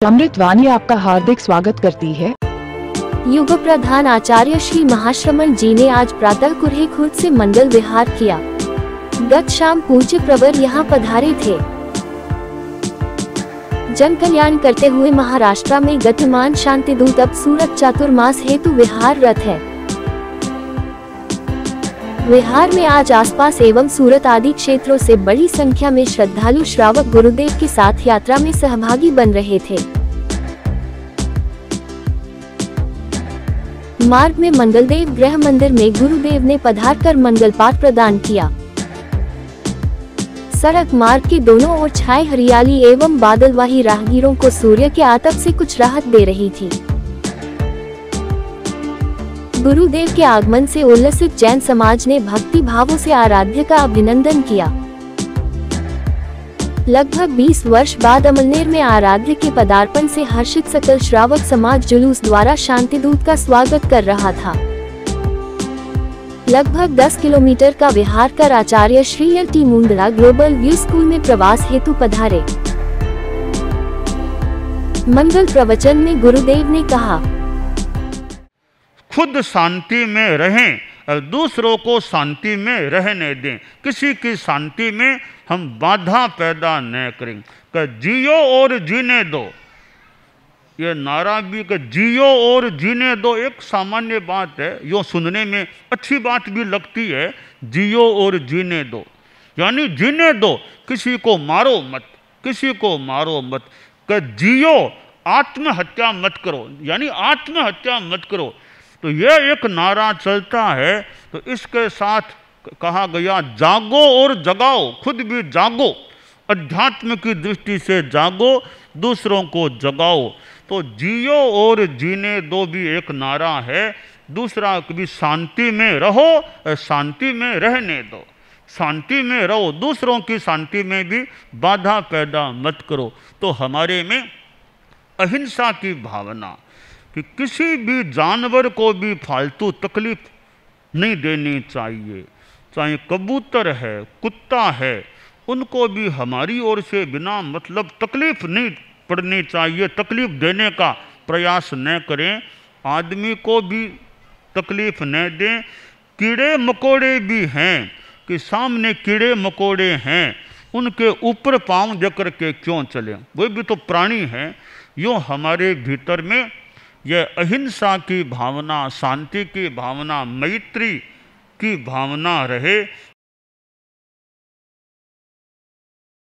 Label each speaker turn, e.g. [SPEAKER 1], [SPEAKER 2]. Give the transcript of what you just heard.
[SPEAKER 1] अमृत वाणी आपका हार्दिक स्वागत करती है।
[SPEAKER 2] युग प्रधान आचार्य श्री महाश्रमण जी ने आज प्रातः कुरहे खुद से मंडल विहार किया। गत शाम पूज्य प्रवर यहाँ पधारे थे। जन कल्याण करते हुए महाराष्ट्र में गतिमान शांति दूत अब सूरत चातुर्मास हेतु विहार रथ है। विहार में आज आसपास एवं सूरत आदि क्षेत्रों से बड़ी संख्या में श्रद्धालु श्रावक गुरुदेव के साथ यात्रा में सहभागी बन रहे थे। मार्ग में मंगलदेव गृह मंदिर में गुरुदेव ने पधार कर मंगल पाठ प्रदान किया। सड़क मार्ग के दोनों ओर छाए हरियाली एवं बादलवाही राहगीरों को सूर्य के आतप से कुछ राहत दे रही थी। गुरुदेव के आगमन से उल्लसित जैन समाज ने भक्ति भावों से आराध्य का अभिनंदन किया। लगभग 20 वर्ष बाद अमलनेर में आराध्य के पदार्पण से हर्षित सकल श्रावक समाज जुलूस द्वारा शांति दूत का स्वागत कर रहा था। लगभग 10 किलोमीटर का विहार कर आचार्य Shri L T Mundla global view school में प्रवास हेतु पधारे। मंगल प्रवचन में गुरुदेव ने कहा
[SPEAKER 3] खुद शांति में रहें, और दूसरों को शांति में रहने दें। किसी की शांति में हम बाधा पैदा न करें। कि जियो और जीने दो। ये नारा भी कि जियो और जीने दो। एक सामान्य बात है, यो सुनने में अच्छी बात भी लगती है, जियो और जीने दो। यानी जीने दो, किसी को मारो मत, किसी को मारो मत। कि जियो, आत्महत्या मत करो। यानी आत्महत्या मत करो। तो यह एक नारा चलता है तो इसके साथ कहा गया, जागो और जगाओ, खुद भी जागो, अध्यात्म की दृष्टि से जागो, दूसरों को जगाओ। तो जियो और जीने दो भी एक नारा है, दूसरा कभी शांति में रहो शांति में रहने दो। शांति में रहो, दूसरों की शांति में भी बाधा पैदा मत करो। तो हमारे में अहिंसा की भावना कि किसी भी जानवर को भी फालतू तकलीफ़ नहीं देनी चाहिए। चाहे कबूतर है, कुत्ता है, उनको भी हमारी ओर से बिना मतलब तकलीफ़ नहीं पड़नी चाहिए। तकलीफ़ देने का प्रयास न करें, आदमी को भी तकलीफ़ न दें। कीड़े मकोड़े भी हैं कि सामने कीड़े मकोड़े हैं, उनके ऊपर पाँव देकर के क्यों चलें? वो भी तो प्राणी हैं, यूँ हमारे भीतर में यह अहिंसा की भावना शांति की भावना मैत्री की भावना रहे